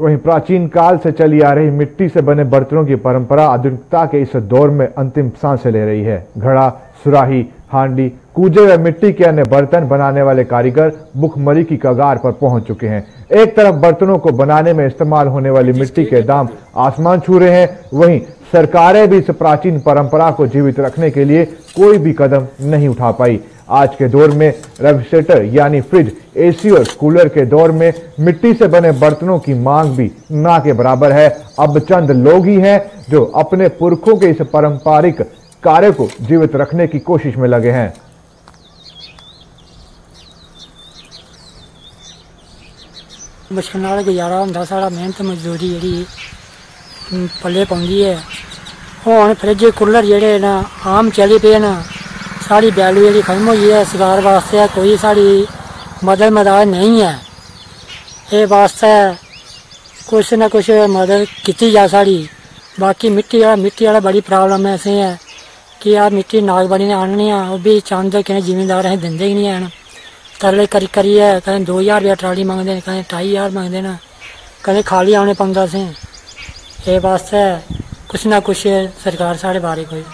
वहीं प्राचीन काल से चली आ रही मिट्टी से बने बर्तनों की परंपरा आधुनिकता के इस दौर में अंतिम साँसें ले रही है। घड़ा सुराही हांडी कूजे व मिट्टी के अन्य बर्तन बनाने वाले कारीगर भुखमरी की कगार पर पहुँच चुके हैं। एक तरफ़ बर्तनों को बनाने में इस्तेमाल होने वाली मिट्टी के दाम आसमान छू रहे हैं। वहीं सरकारें भी इस प्राचीन परंपरा को जीवित रखने के लिए कोई भी कदम नहीं उठा पाई। आज के दौर में रेफ्रिजरेटर यानी फ्रिज एसी और कूलर के दौर में मिट्टी से बने बर्तनों की मांग भी ना के बराबर है अब चंद लोग ही हैं जो अपने पुरखों के इस पारंपरिक कार्य को जीवित रखने की कोशिश में लगे हैं बचपन ਨਾਲ ਗੁਜ਼ਾਰਾ ਹੁੰਦਾ ਸਾਡਾ ਮਿਹਨਤ ਮਜ਼ਦੂਰੀ ਜਿਹੜੀ ਹਮ, ਪੱਲੇ ਪਾਉਂਦੀ ਹੈ ਹੁਣ ਫਰਿੱਜ ਕੂਲਰ ਜਿਹੜੇ ਨਾ ਆਮ ਚੱਲੀ ਪਏ ਨਾ साढ़ी वैल्यू जेह्ड़ी खत्म होई है इस गल्ल बास्तै कोई साढ़ी मदद मदाद नेईं ऐ। एह् बास्तै कुछ ना कुछ मदद की जा साढ़ी। बाकी मिट्टी आह्ला मिट्टी आह्ला बड़ी प्रॉब्लम ऐ, असें कि यार मिट्टी नाग बनी आह्नने आं ओह् बी चंद किश जिमींदार असें दिंदे गै निं हैन। तरले करी, करियै कदें दो ज्हार रपेआ ट्राली मंगते न, कदें ढाई ज्हार मंगदे न, कदें खाली औने पौंदा असें। एह् वास्तै कुछ ना कुछ सरकार साढ़े बारे कोई